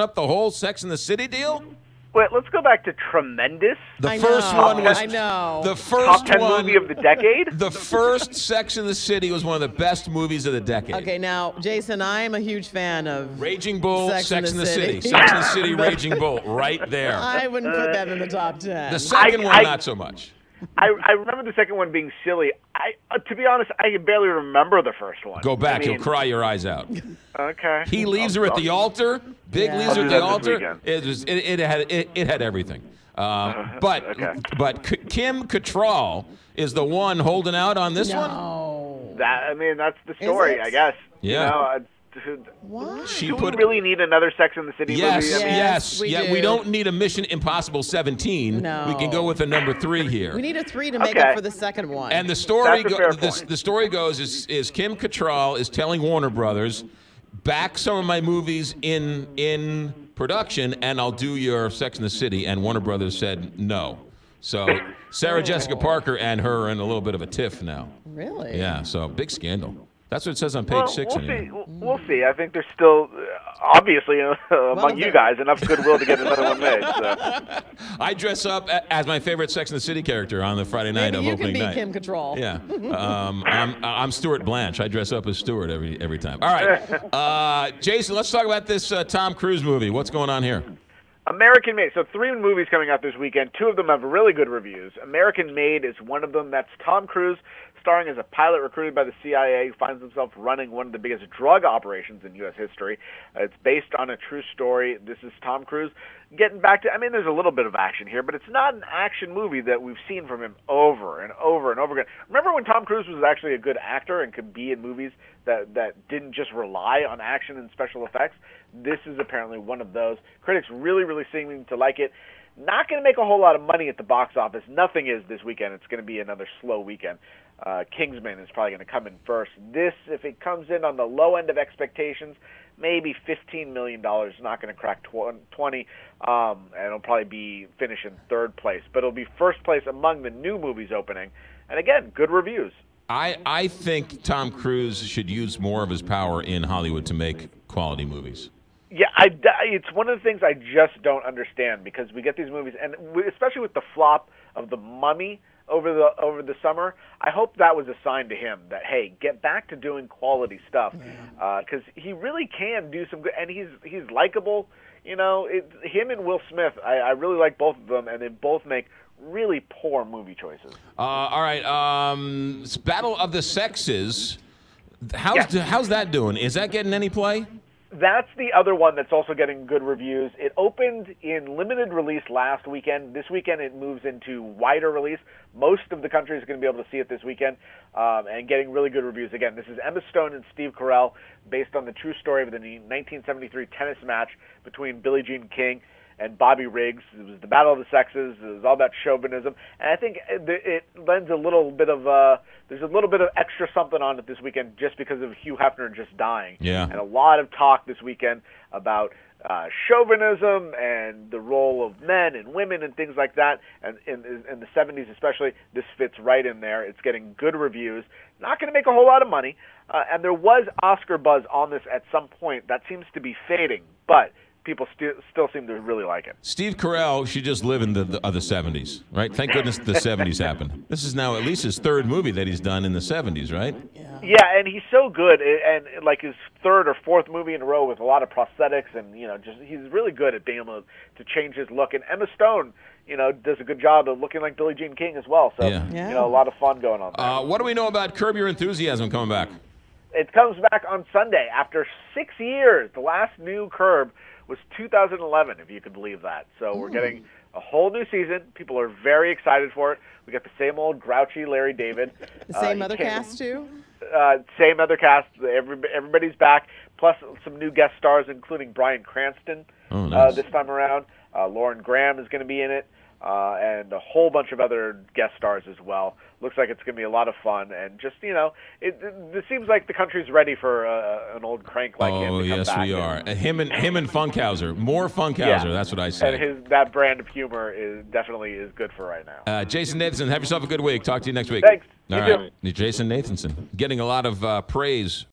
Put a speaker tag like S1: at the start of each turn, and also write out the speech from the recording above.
S1: up the whole Sex in the City deal?
S2: Wait, let's go back to Tremendous.
S1: The
S3: I
S1: first
S3: know,
S1: one was
S3: I know.
S1: the
S2: Top
S1: first
S2: 10
S1: one.
S2: movie of the decade.
S1: the first Sex in the City was one of the best movies of the decade.
S3: Okay, now, Jason, I am a huge fan of.
S1: Raging Bull,
S3: Sex
S1: Sex, in
S3: the
S1: the City.
S3: City.
S1: Sex in the City, Raging Bull, right there.
S3: I wouldn't put that in the top 10.
S1: The second
S2: I-
S1: one,
S2: I-
S1: not so much.
S2: I, I remember the second one being silly. I, uh, to be honest, I can barely remember the first one.
S1: Go back,
S2: I mean,
S1: you'll cry your eyes out.
S2: Okay.
S1: He leaves her at the altar. Big
S3: Yeah.
S1: leaves her at the altar. It, was, it, it had it, it had everything. Um, but
S2: Okay.
S1: but K- Kim Cattrall is the one holding out on this one.
S2: That I mean, that's the story. I guess.
S1: Yeah.
S2: You know, dude,
S3: What?
S1: She
S2: do
S1: put
S2: we really need another Sex in the City
S1: Yes,
S2: movie? I mean,
S1: yes,
S3: Yes, we
S1: yeah. We
S3: do.
S1: don't need a Mission Impossible 17.
S3: No.
S1: We can go with a number three here.
S3: We need a three to make
S2: Okay.
S3: up for the second one.
S1: and the story, go- the, the story goes is is Kim Cattrall is telling Warner Brothers, back some of my movies in in production, and I'll do your Sex in the City. And Warner Brothers said no. So Sarah Jessica oh. Parker and her are in a little bit of a tiff now.
S3: really?
S1: Yeah, so big scandal. That's what it says on page
S2: well,
S1: six.
S2: we'll
S1: anyway.
S2: see. We'll- We'll see. I think there's still, uh, obviously, uh, among you guys, enough goodwill to get another one made. So.
S1: I dress up as my favorite Sex in the City character on the Friday night
S3: Maybe
S1: of
S3: you
S1: opening
S3: can be
S1: night.
S3: Kim Cattrall.
S1: Yeah, um, I'm I'm Stuart Blanche. I dress up as Stuart every every time. All right, uh, Jason, let's talk about this uh, Tom Cruise movie. What's going on here?
S2: American Made. So three movies coming out this weekend. Two of them have really good reviews. American Made is one of them. That's Tom Cruise starring as a pilot recruited by the CIA who finds himself running one of the biggest drug operations in U.S. history. Uh, it's based on a true story. This is Tom Cruise getting back to. I mean, there's a little bit of action here, but it's not an action movie that we've seen from him over and over and over again. Remember when Tom Cruise was actually a good actor and could be in movies that that didn't just rely on action and special effects? This is apparently one of those. Critics really, really seeming to like it. Not going to make a whole lot of money at the box office. Nothing is this weekend. It's going to be another slow weekend. Uh, Kingsman is probably going to come in first. This, if it comes in on the low end of expectations, maybe $15 million. Is not going to crack tw- 20 um, and it'll probably be finish in third place. But it'll be first place among the new movies opening. And again, good reviews.
S1: I I think Tom Cruise should use more of his power in Hollywood to make quality movies.
S2: Yeah, I, it's one of the things I just don't understand because we get these movies, and especially with the flop of the Mummy over the over the summer. I hope that was a sign to him that hey, get back to doing quality stuff because he really can do some good, and he's he's likable. You know, it, him and Will Smith, I, I really like both of them, and they both make really poor movie choices.
S1: Uh, all right, um, Battle of the Sexes. How's
S2: Yes.
S1: how's that doing? Is that getting any play?
S2: That's the other one that's also getting good reviews. It opened in limited release last weekend. This weekend it moves into wider release. Most of the country is going to be able to see it this weekend um, and getting really good reviews. Again, this is Emma Stone and Steve Carell based on the true story of the 1973 tennis match between Billie Jean King and Bobby Riggs. It was the battle of the sexes. It was all about chauvinism, and I think it, it lends a little bit of uh, there's a little bit of extra something on it this weekend just because of Hugh Hefner just dying.
S1: Yeah.
S2: and a lot of talk this weekend about uh, chauvinism and the role of men and women and things like that. And in, in the 70s, especially, this fits right in there. It's getting good reviews. Not going to make a whole lot of money. Uh, and there was Oscar buzz on this at some point. That seems to be fading, but people still still seem to really like it.
S1: Steve Carell should just live in the, the other 70s, right? Thank goodness the 70s happened. This is now at least his third movie that he's done in the 70s, right?
S2: Yeah, and he's so good, and and, like his third or fourth movie in a row with a lot of prosthetics, and you know, just he's really good at being able to change his look. And Emma Stone, you know, does a good job of looking like Billie Jean King as well. So
S1: Yeah.
S3: Yeah.
S2: you know, a lot of fun going on. There.
S1: Uh, what do we know about Curb Your Enthusiasm coming back?
S2: it comes back on Sunday after six years. The last new Curb was 2011, if you can believe that. So we're getting a whole new season. People are very excited for it. We got the same old grouchy Larry David.
S3: The
S2: Uh,
S3: same
S2: he
S3: other cast, too?
S2: uh, same other cast. Every, everybody's back, plus some new guest stars, including Bryan Cranston
S1: Oh,
S2: uh, this time around. Uh, Lauren Graham is going to be in it, uh, and a whole bunch of other guest stars as well. Looks like it's going to be a lot of fun, and just you know, it, it, it seems like the country's ready for uh, an old crank like him.
S1: oh,
S2: to come
S1: yes, we are. Uh, Him and him and Funkhouser. More Funkhouser,
S2: Yeah.
S1: that's what I say.
S2: And his that brand of humor is definitely is good for right now.
S1: Uh, Jason Nathanson, have yourself a good week. Talk to you next week.
S2: Thanks.
S1: All
S2: You
S1: right. Jason Nathanson getting a lot of uh, praise